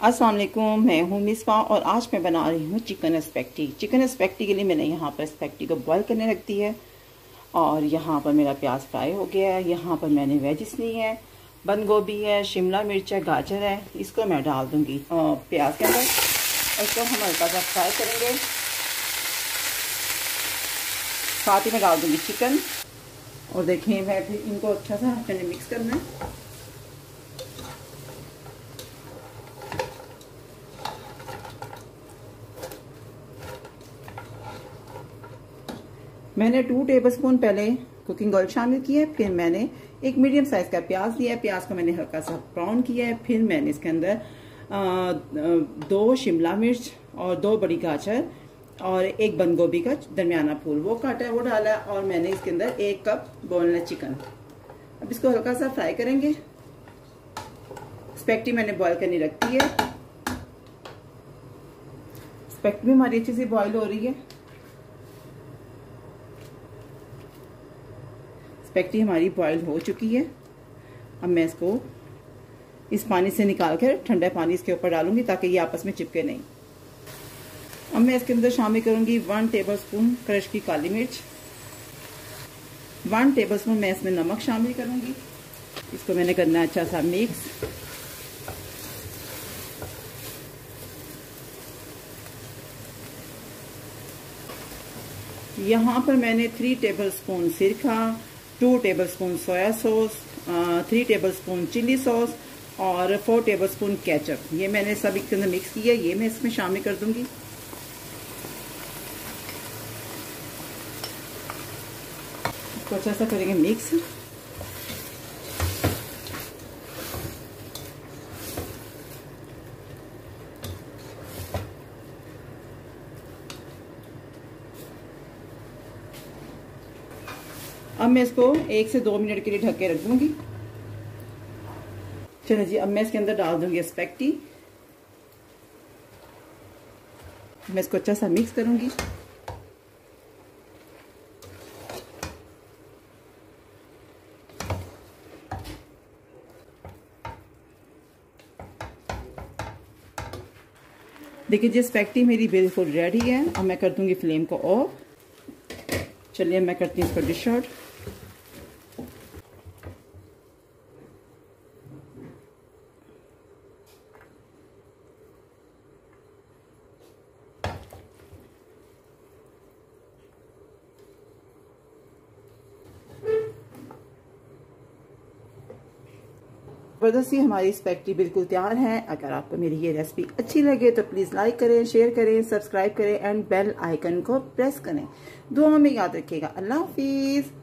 अस्सलाम वालेकुम मैं हूँ मिसवा और आज मैं बना रही हूँ चिकन स्पेक्टी। चिकन स्पेक्टी के लिए मैंने यहाँ पर स्पेक्टी को बॉईल करने रख दी है और यहाँ पर मेरा प्याज फ्राई हो गया है। यहाँ पर मैंने वेजिस ली है, बंद गोभी है, शिमला मिर्च है, गाजर है। इसको मैं डाल दूँगी प्याज के अंदर। इसको हम हल्का सा फ्राई करेंगे। साथ ही मैं डाल दूँगी चिकन। और देखिए, मैं फिर इनको अच्छा सा मिक्स करना है। मैंने टू टेबल स्पून पहले कुकिंग ऑयल शामिल किया है, फिर मैंने एक मीडियम साइज़ का प्याज लिया है। प्याज को मैंने हल्का सा ब्राउन किया है, फिर मैंने इसके अंदर दो शिमला मिर्च और दो बड़ी गाजर और एक बंद गोभी का दरमियाना फूल, वो काटा है, वो डाला है और मैंने इसके अंदर एक कप बोनलेस चिकन अब इसको हल्का सा फ्राई करेंगे। स्पेक्टी मैंने बॉईल करनी रखी है। स्पेक्ट भी हमारी अच्छी सी बॉईल हो रही है। स्पेक्टी हमारी बॉयल हो चुकी है। अब मैं इसको इस पानी से निकाल कर ठंडा पानी इसके ऊपर डालूँगी ताकि ये आपस में चिपके नहीं। अब मैं इसके अंदर शामिल करूँगी वन टेबल स्पून क्रश की काली मिर्च। वन टेबल स्पून मैं इसमें नमक शामिल करूँगी। इसको मैंने करना अच्छा सा मिक्स यहाँ पर मैंने थ्री टेबल स्पून सिरका two tablespoon soya sauce three tablespoon chilli sauce और फोर टेबल स्पून कैचअप ये मैंने सब एक अंदर मिक्स किया, ये मैं इसमें शामिल कर दूँगी। इसको अच्छा सा करेंगे मिक्स। अब मैं इसको एक से दो मिनट के लिए ढक के रख दूँगी। चलो जी, अब मैं इसके अंदर डाल दूँगी स्पेक्टी मैं इसको अच्छा सा मिक्स करूँगी। देखिए जी स्पेक्टी मेरी बिल्कुल रेडी है। अब मैं कर दूँगी फ्लेम को ऑफ़। चलिए, मैं करती हूँ इसको डिश आउट। ज़बरदस्ती हमारी स्पेक्टी बिल्कुल तैयार है। अगर आपको मेरी ये रेसिपी अच्छी लगे तो प्लीज़ लाइक करें, शेयर करें, सब्सक्राइब करें एंड बेल आइकन को प्रेस करें। दुआ में याद रखिएगा। अल्लाह हाफिज़।